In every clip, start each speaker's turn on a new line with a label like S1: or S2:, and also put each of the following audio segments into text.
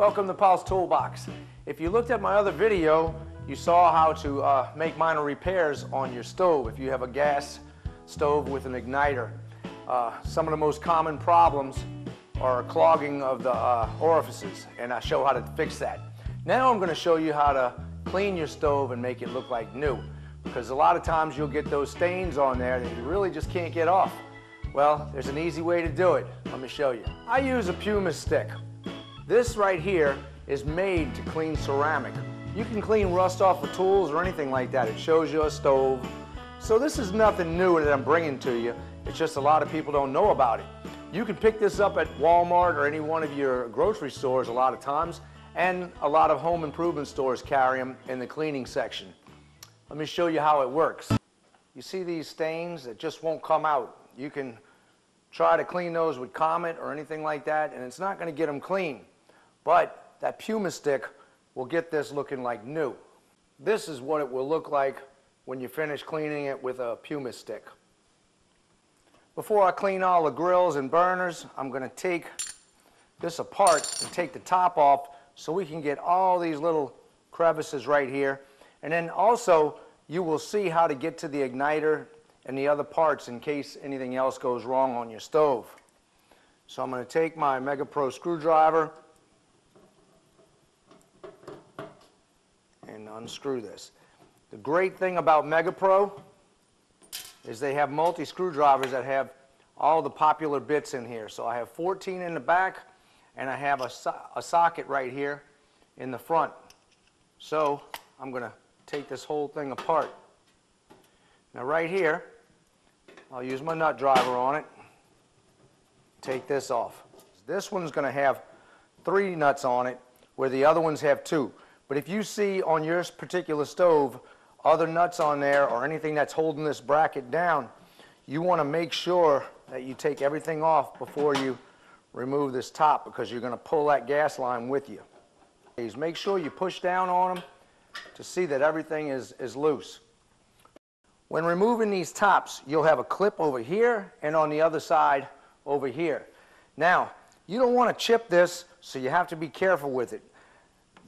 S1: Welcome to Paul's Toolbox. If you looked at my other video, you saw how to uh, make minor repairs on your stove if you have a gas stove with an igniter. Uh, some of the most common problems are clogging of the uh, orifices and I show how to fix that. Now I'm going to show you how to clean your stove and make it look like new because a lot of times you'll get those stains on there that you really just can't get off. Well, there's an easy way to do it. Let me show you. I use a pumice stick. This right here is made to clean ceramic. You can clean rust off of tools or anything like that. It shows you a stove. So this is nothing new that I'm bringing to you. It's just a lot of people don't know about it. You can pick this up at Walmart or any one of your grocery stores a lot of times, and a lot of home improvement stores carry them in the cleaning section. Let me show you how it works. You see these stains that just won't come out. You can try to clean those with Comet or anything like that, and it's not going to get them clean. But that pumice stick will get this looking like new. This is what it will look like when you finish cleaning it with a pumice stick. Before I clean all the grills and burners, I'm going to take this apart and take the top off so we can get all these little crevices right here. And then also, you will see how to get to the igniter and the other parts in case anything else goes wrong on your stove. So I'm going to take my MegaPro screwdriver and unscrew this. The great thing about MegaPro is they have multi screwdrivers that have all the popular bits in here. So I have 14 in the back and I have a, so a socket right here in the front. So I'm going to take this whole thing apart. Now right here, I'll use my nut driver on it. Take this off. This one's going to have three nuts on it where the other ones have two. But if you see on your particular stove other nuts on there or anything that's holding this bracket down, you want to make sure that you take everything off before you remove this top because you're going to pull that gas line with you. Please Make sure you push down on them to see that everything is, is loose. When removing these tops, you'll have a clip over here and on the other side over here. Now, you don't want to chip this, so you have to be careful with it.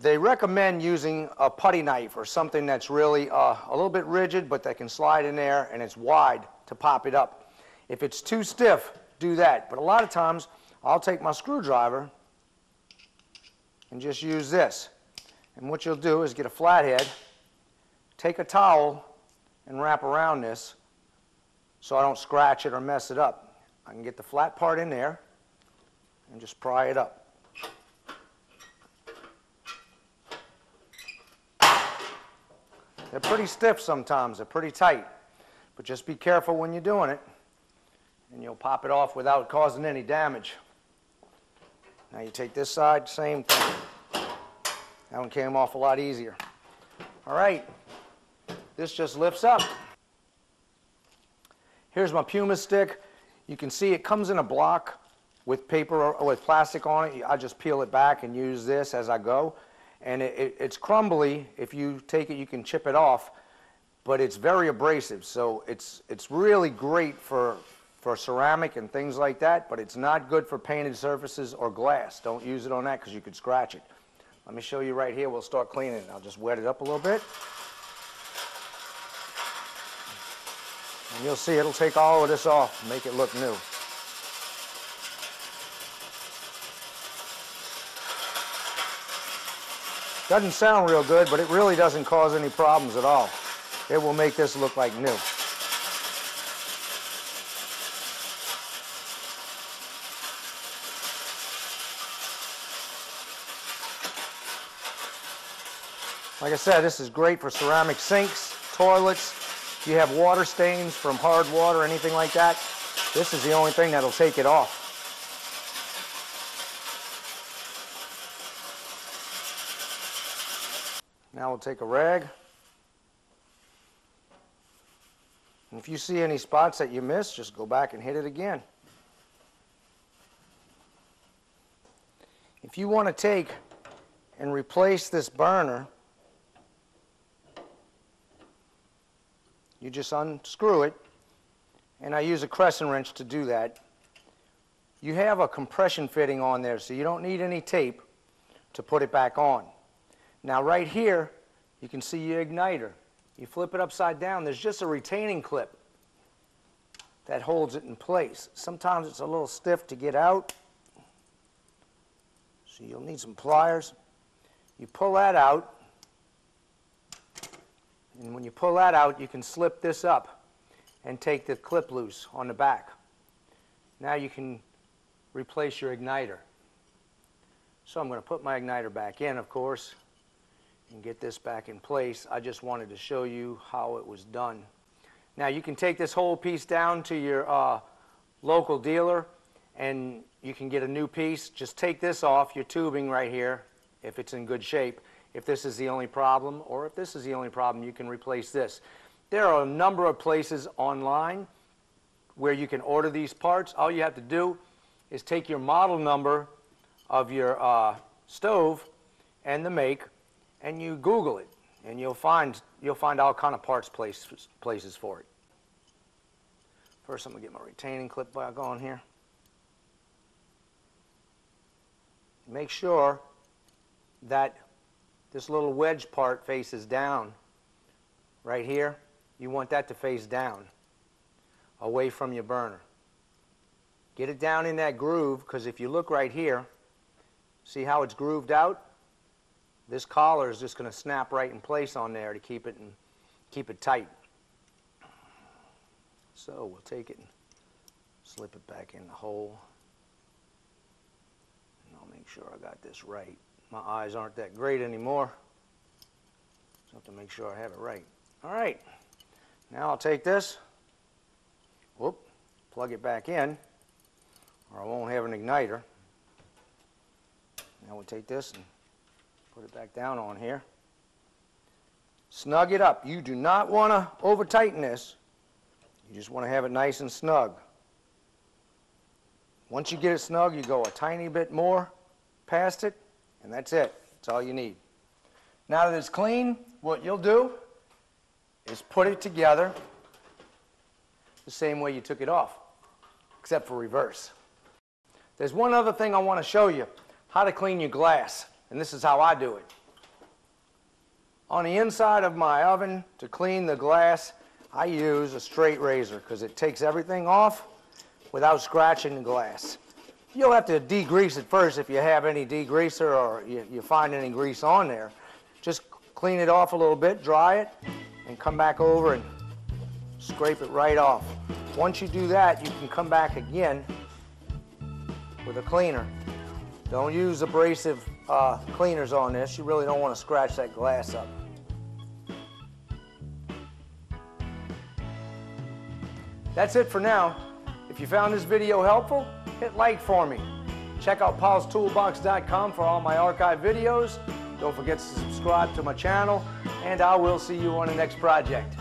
S1: They recommend using a putty knife or something that's really uh, a little bit rigid, but that can slide in there and it's wide to pop it up. If it's too stiff, do that. But a lot of times, I'll take my screwdriver and just use this. And what you'll do is get a flathead, take a towel, and wrap around this so I don't scratch it or mess it up. I can get the flat part in there and just pry it up. They're pretty stiff sometimes, they're pretty tight, but just be careful when you're doing it and you'll pop it off without causing any damage. Now you take this side, same thing. That one came off a lot easier. All right, this just lifts up. Here's my pumice stick. You can see it comes in a block with paper or with plastic on it. I just peel it back and use this as I go. And it, it, it's crumbly. If you take it, you can chip it off. But it's very abrasive, so it's, it's really great for, for ceramic and things like that, but it's not good for painted surfaces or glass. Don't use it on that because you could scratch it. Let me show you right here. We'll start cleaning it. I'll just wet it up a little bit. And you'll see it'll take all of this off make it look new. Doesn't sound real good, but it really doesn't cause any problems at all. It will make this look like new. Like I said, this is great for ceramic sinks, toilets, if you have water stains from hard water, anything like that, this is the only thing that'll take it off. Now we'll take a rag. And if you see any spots that you missed, just go back and hit it again. If you want to take and replace this burner You just unscrew it, and I use a crescent wrench to do that. You have a compression fitting on there, so you don't need any tape. to put it back on. Now right here, you can see your igniter. You flip it upside down, there's just a retaining clip that holds it in place. Sometimes it's a little stiff to get out, so you'll need some pliers. You pull that out, and when you pull that out, you can slip this up and take the clip loose on the back. Now you can replace your igniter. So I'm going to put my igniter back in, of course, get this back in place. I just wanted to show you how it was done. Now you can take this whole piece down to your uh, local dealer and you can get a new piece. Just take this off your tubing right here if it's in good shape. If this is the only problem or if this is the only problem, you can replace this. There are a number of places online where you can order these parts. All you have to do is take your model number of your uh, stove and the make and you Google it and you'll find you'll find all kind of parts places places for it. First, I'm gonna get my retaining clip back on here. Make sure that this little wedge part faces down right here. You want that to face down, away from your burner. Get it down in that groove, because if you look right here, see how it's grooved out? This collar is just going to snap right in place on there to keep it and keep it tight. So we'll take it and slip it back in the hole. And I'll make sure I got this right. My eyes aren't that great anymore. So I have to make sure I have it right. All right. Now I'll take this, whoop, plug it back in, or I won't have an igniter. Now we'll take this and Put it back down on here. Snug it up. You do not want to over tighten this. You just want to have it nice and snug. Once you get it snug, you go a tiny bit more past it, and that's it. That's all you need. Now that it's clean, what you'll do is put it together the same way you took it off, except for reverse. There's one other thing I want to show you, how to clean your glass. And this is how I do it. On the inside of my oven, to clean the glass, I use a straight razor because it takes everything off without scratching the glass. You'll have to degrease it first if you have any degreaser or you, you find any grease on there. Just clean it off a little bit, dry it, and come back over and scrape it right off. Once you do that, you can come back again with a cleaner. Don't use abrasive uh, cleaners on this. You really don't want to scratch that glass up. That's it for now. If you found this video helpful, hit like for me. Check out paulstoolbox.com for all my archive videos. Don't forget to subscribe to my channel, and I will see you on the next project.